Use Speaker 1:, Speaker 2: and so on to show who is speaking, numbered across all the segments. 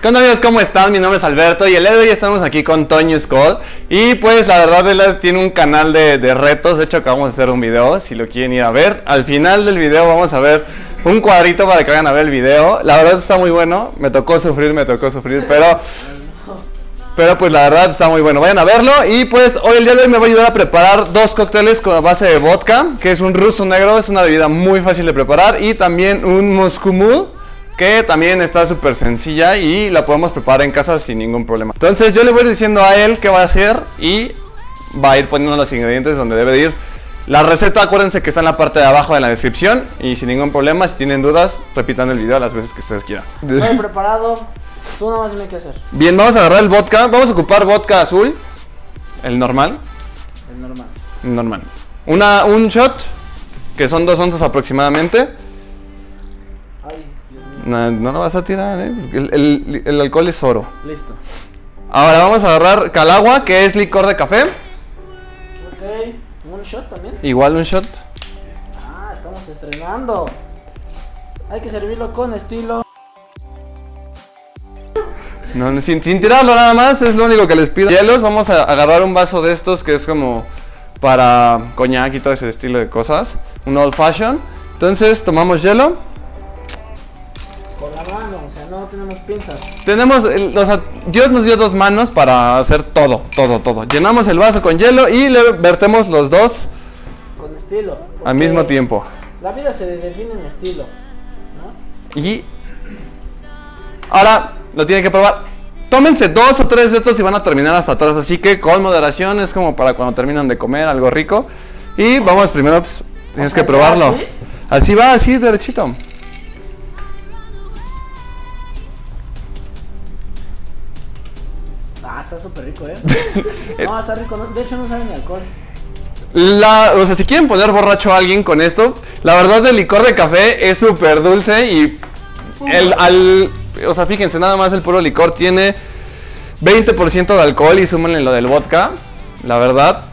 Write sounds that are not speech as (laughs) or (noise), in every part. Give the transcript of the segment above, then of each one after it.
Speaker 1: ¿Qué onda amigos? ¿Cómo están? Mi nombre es Alberto y el día de hoy estamos aquí con Toño Scott. Y pues la verdad él tiene un canal de, retos, de hecho acabamos de hacer un video, si lo quieren ir a ver. Al final del video vamos a ver un cuadrito para que vayan a ver el video. La verdad está muy bueno, me tocó sufrir, me tocó sufrir, pero... Pero pues la verdad está muy bueno, vayan a verlo. Y pues hoy el día de hoy me voy a ayudar a preparar dos cócteles con base de vodka Que es un ruso negro, es una bebida muy fácil de preparar Y también un Moscow Mule que también está súper sencilla y la podemos preparar en casa sin ningún problema. Entonces yo le voy diciendo a él qué va a hacer y va a ir poniendo los ingredientes donde debe de ir. La receta acuérdense que está en la parte de abajo de la descripción y sin ningún problema, si tienen dudas, repitan el video las veces que ustedes quieran.
Speaker 2: Estoy preparado. Tú nada más dime qué hacer.
Speaker 1: Bien, vamos a agarrar el vodka. Vamos a ocupar vodka azul, el normal.
Speaker 2: El normal.
Speaker 1: El normal. Una, un shot, que son dos onzas aproximadamente.
Speaker 2: Ay, Dios mío.
Speaker 1: No, no lo vas a tirar, ¿eh? El, el- el alcohol es oro.
Speaker 2: Listo.
Speaker 1: Ahora vamos a agarrar calagua, que es licor de café.
Speaker 2: Ok. ¿Un shot también?
Speaker 1: Igual un shot.
Speaker 2: Ah, estamos estrenando. Hay que servirlo con estilo.
Speaker 1: No, no, sin, sin tirarlo nada más, es lo único que les pido. Hielos, vamos a agarrar un vaso de estos que es como para coñac y todo ese estilo de cosas. Un old fashion. Entonces tomamos hielo.
Speaker 2: No tenemos pinzas.
Speaker 1: Tenemos, el- o sea, Dios nos dio dos manos para hacer todo, todo, todo. Llenamos el vaso con hielo y le vertemos los dos
Speaker 2: Con estilo.
Speaker 1: al mismo tiempo.
Speaker 2: La vida se define en estilo. ¿No?
Speaker 1: Y ahora lo tienen que probar. Tómense dos o tres de estos y van a terminar hasta atrás. Así que con moderación es como para cuando terminan de comer algo rico. Y vamos primero, pues, tienes que probarlo.
Speaker 2: ¿así?
Speaker 1: Así va, así derechito.
Speaker 2: Está súper rico, ¿eh? (laughs) no, está rico. no- de hecho, no sabe ni alcohol.
Speaker 1: La, o sea, si quieren poner borracho a alguien con esto, la verdad el licor de café es súper dulce y el, al, o sea, fíjense, nada más el puro licor tiene 20% de alcohol y súmenle lo del vodka, la verdad,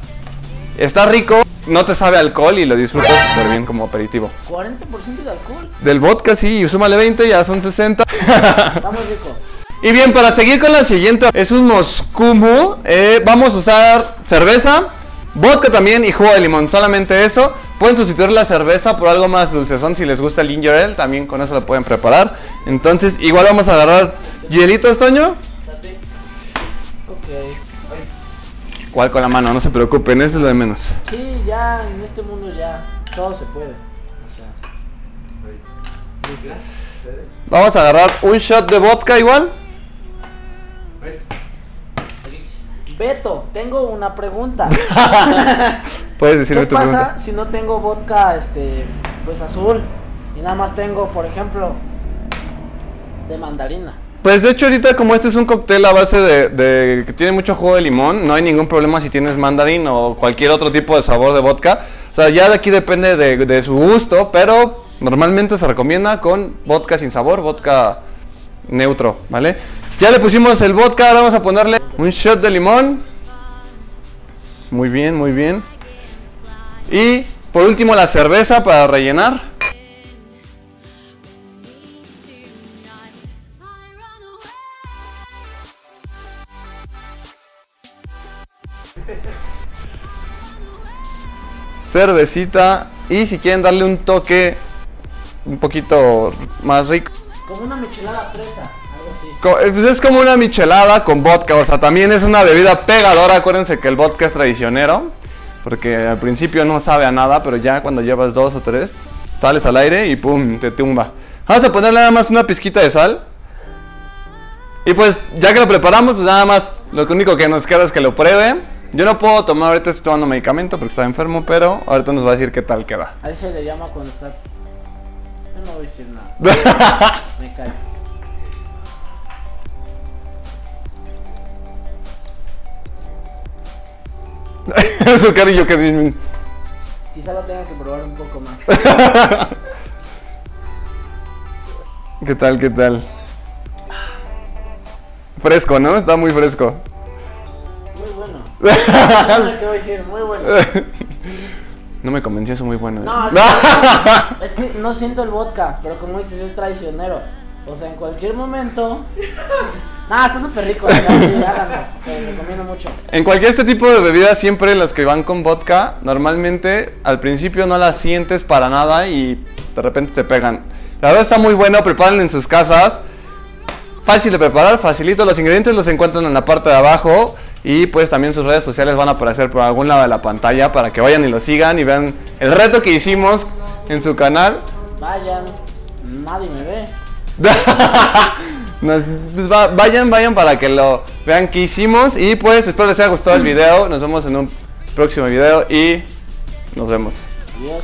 Speaker 1: está rico, no te sabe alcohol y lo disfrutas súper bien como aperitivo.
Speaker 2: 40% de alcohol.
Speaker 1: Del vodka sí, y súmale 20, ya son 60.
Speaker 2: Está muy rico. (laughs)
Speaker 1: Y bien, para seguir con la siguiente, es un Moscow Mule. Eh, vamos a usar cerveza, vodka también y jugo de limón. Solamente eso. Pueden sustituir la cerveza por algo más dulcezón si les gusta el ginger ale. También con eso lo pueden preparar. Entonces, igual vamos a agarrar hielitos, Toño.
Speaker 2: Ok.
Speaker 1: ¿Cuál con la mano? No se preocupen, eso es lo de menos.
Speaker 2: Sí, ya en este mundo ya todo se puede. O sea. ¿Listo?
Speaker 1: Vamos a agarrar un shot de vodka igual.
Speaker 2: Beto, tengo una pregunta. (laughs)
Speaker 1: Puedes decirme
Speaker 2: ¿Qué
Speaker 1: tu
Speaker 2: pasa
Speaker 1: pregunta.
Speaker 2: si no tengo vodka este pues azul y nada más tengo, por ejemplo, de mandarina?
Speaker 1: Pues de hecho ahorita como este es un cóctel a base de, de- que tiene mucho jugo de limón, no hay ningún problema si tienes mandarín o cualquier otro tipo de sabor de vodka. O sea, ya de aquí depende de, de su gusto, pero normalmente se recomienda con vodka sin sabor, vodka neutro, ¿vale? Ya le pusimos el vodka, ahora vamos a ponerle un shot de limón. Muy bien, muy bien. Y por último la cerveza para rellenar. cervecita y si quieren darle un toque un poquito más rico.
Speaker 2: Como una michelada fresa,
Speaker 1: pues es como una michelada con vodka, o sea, también es una bebida pegadora. Acuérdense que el vodka es traicionero, porque al principio no sabe a nada, pero ya cuando llevas dos o tres, sales al aire y pum, te tumba. Vamos a ponerle nada más una pizquita de sal. Y pues, ya que lo preparamos, pues nada más, lo único que nos queda es que lo pruebe. Yo no puedo tomar, ahorita estoy tomando medicamento porque está enfermo, pero ahorita nos va a decir qué tal queda.
Speaker 2: A eso se le llama cuando estás. Yo no voy a decir nada. (laughs) Me callo. (laughs)
Speaker 1: Su cariño que
Speaker 2: Quizá lo tenga que probar un poco más. (laughs)
Speaker 1: ¿Qué tal, qué tal? Fresco, ¿no? Está muy fresco.
Speaker 2: Muy bueno. (laughs) No qué voy a decir, muy bueno.
Speaker 1: No me convenció eso muy bueno. ¿eh?
Speaker 2: No, es que, es que no siento el vodka, pero como dices, es traicionero. O sea, en cualquier momento. Nah, está súper rico, verdad, sí, háganlo. Te recomiendo mucho.
Speaker 1: En cualquier este tipo de bebidas, siempre las que van con vodka, normalmente al principio no las sientes para nada y de repente te pegan. La verdad está muy bueno, prepárenlo en sus casas. Fácil de preparar, facilito. Los ingredientes los encuentran en la parte de abajo. Y pues también sus redes sociales van a aparecer por algún lado de la pantalla para que vayan y lo sigan y vean el reto que hicimos en su canal.
Speaker 2: Vayan, nadie me ve. (laughs)
Speaker 1: Pues va- vayan, vayan para que lo vean que hicimos. Y pues espero les haya gustado el video. Nos vemos en un próximo video y nos vemos.
Speaker 2: Adiós.